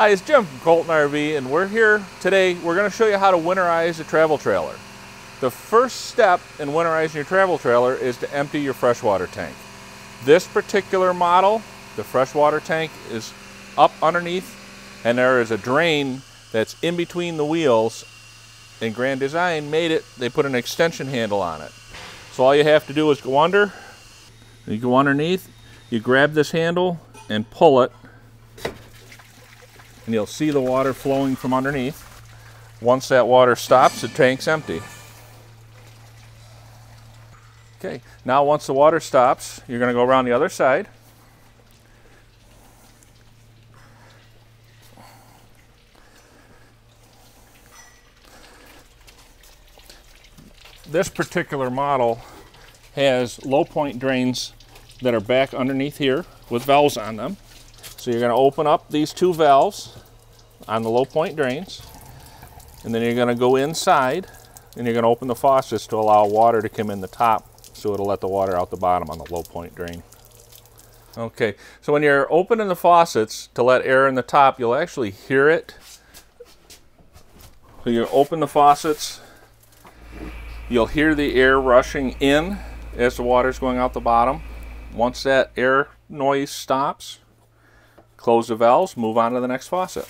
Hi, it's Jim from Colton RV, and we're here today. We're going to show you how to winterize a travel trailer. The first step in winterizing your travel trailer is to empty your freshwater tank. This particular model, the freshwater tank is up underneath, and there is a drain that's in between the wheels. And Grand Design made it, they put an extension handle on it. So all you have to do is go under, you go underneath, you grab this handle and pull it, and you'll see the water flowing from underneath. Once that water stops, the tank's empty. Okay, now once the water stops, you're going to go around the other side. This particular model has low point drains that are back underneath here with valves on them. So you're going to open up these two valves on the low point drains and then you're going to go inside and you're going to open the faucets to allow water to come in the top so it'll let the water out the bottom on the low point drain. Okay, so when you're opening the faucets to let air in the top, you'll actually hear it. So you open the faucets, you'll hear the air rushing in as the water's going out the bottom. Once that air noise stops, close the valves, move on to the next faucet.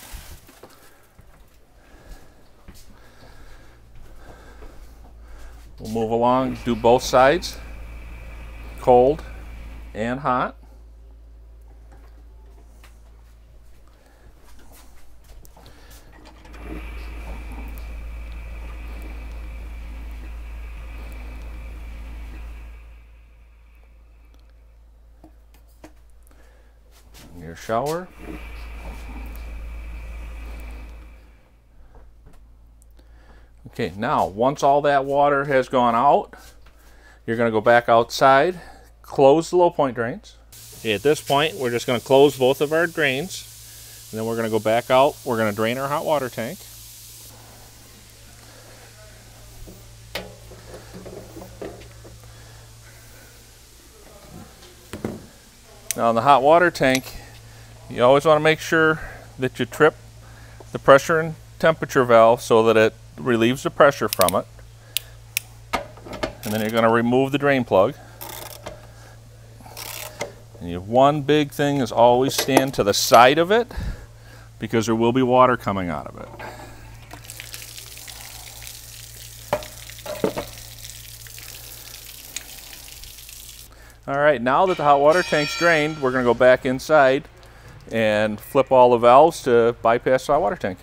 We'll move along, do both sides, cold and hot. Your shower. Okay, now once all that water has gone out, you're going to go back outside, close the low point drains. At this point, we're just going to close both of our drains, and then we're going to go back out. We're going to drain our hot water tank. Now in the hot water tank, you always want to make sure that you trip the pressure and temperature valve so that it relieves the pressure from it. And then you're going to remove the drain plug. And you one big thing is always stand to the side of it because there will be water coming out of it. All right, now that the hot water tank's drained, we're gonna go back inside and flip all the valves to bypass the hot water tank.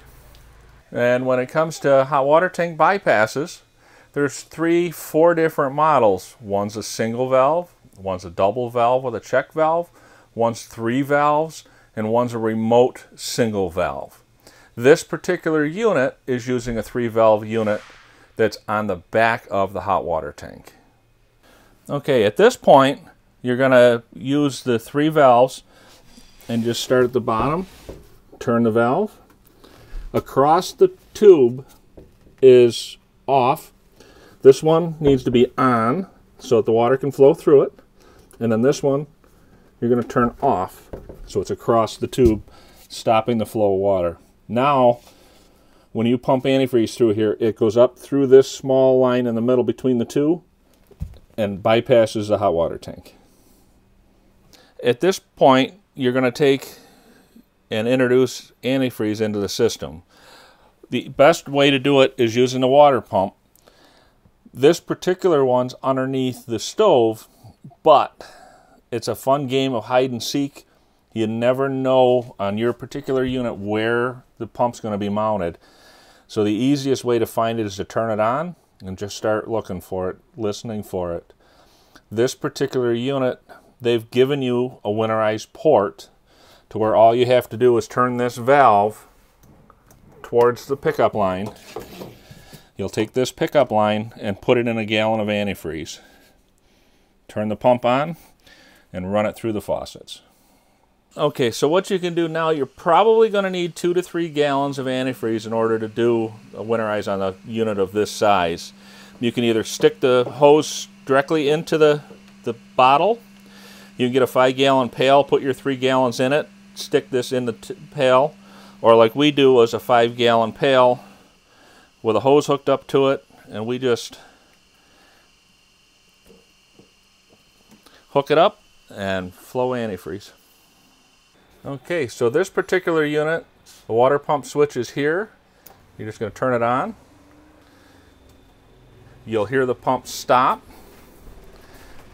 And when it comes to hot water tank bypasses, there's three, four different models. One's a single valve, one's a double valve with a check valve, one's three valves, and one's a remote single valve. This particular unit is using a three valve unit that's on the back of the hot water tank. Okay, at this point, you're going to use the three valves and just start at the bottom, turn the valve. Across the tube is off. This one needs to be on so that the water can flow through it. And then this one, you're going to turn off so it's across the tube, stopping the flow of water. Now, when you pump antifreeze through here, it goes up through this small line in the middle between the two and bypasses the hot water tank. At this point, you're going to take and introduce antifreeze into the system. The best way to do it is using the water pump. This particular one's underneath the stove, but it's a fun game of hide and seek. You never know on your particular unit where the pump's going to be mounted. So the easiest way to find it is to turn it on and just start looking for it, listening for it. This particular unit, they've given you a winterized port to where all you have to do is turn this valve towards the pickup line. You'll take this pickup line and put it in a gallon of antifreeze. Turn the pump on and run it through the faucets. Okay, so what you can do now, you're probably going to need two to three gallons of antifreeze in order to do a winterize on a unit of this size. You can either stick the hose directly into the, the bottle. You can get a five gallon pail, put your three gallons in it, stick this in the pail, Or like we do is a five gallon pail with a hose hooked up to it and we just hook it up and flow antifreeze. Okay, so this particular unit, the water pump switch is here. You're just going to turn it on. You'll hear the pump stop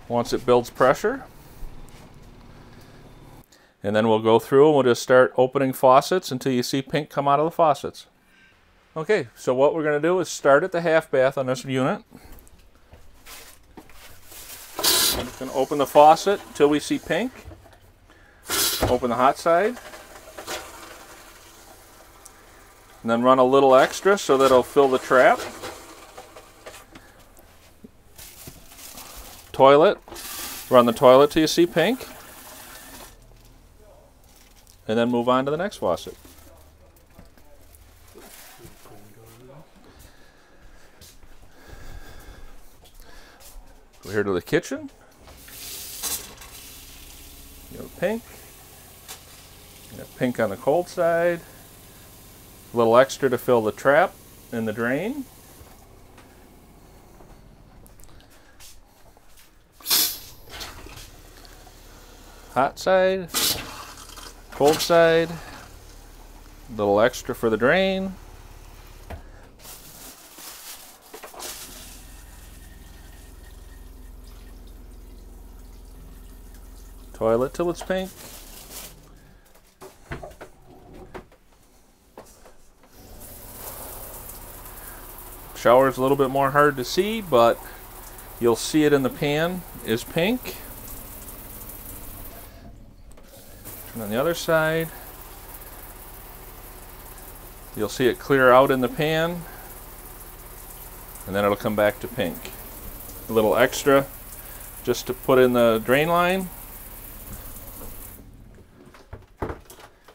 once it builds pressure. And then we'll go through and we'll just start opening faucets until you see pink come out of the faucets. Okay, so what we're going to do is start at the half bath on this unit. I'm going to open the faucet until we see pink. Open the hot side. And then run a little extra so that it'll fill the trap. Toilet. Run the toilet till you see pink. And then move on to the next faucet. Go here to the kitchen. You have pink. You have pink on the cold side. A little extra to fill the trap and the drain. Hot side, cold side, a little extra for the drain. Toilet till it's pink. Shower is a little bit more hard to see, but you'll see it in the pan is pink. Turn on the other side. You'll see it clear out in the pan, and then it'll come back to pink. A little extra just to put in the drain line.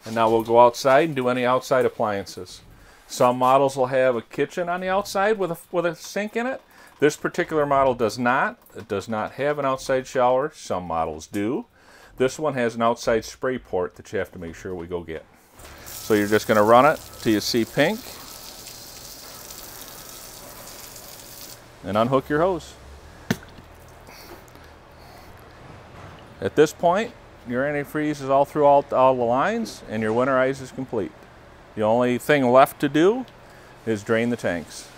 And now we'll go outside and do any outside appliances. Some models will have a kitchen on the outside with a, with a sink in it. This particular model does not. It does not have an outside shower. Some models do. This one has an outside spray port that you have to make sure we go get. So you're just going to run it till you see pink. And unhook your hose. At this point, your antifreeze is all through all, all the lines and your winterize is complete. The only thing left to do is drain the tanks.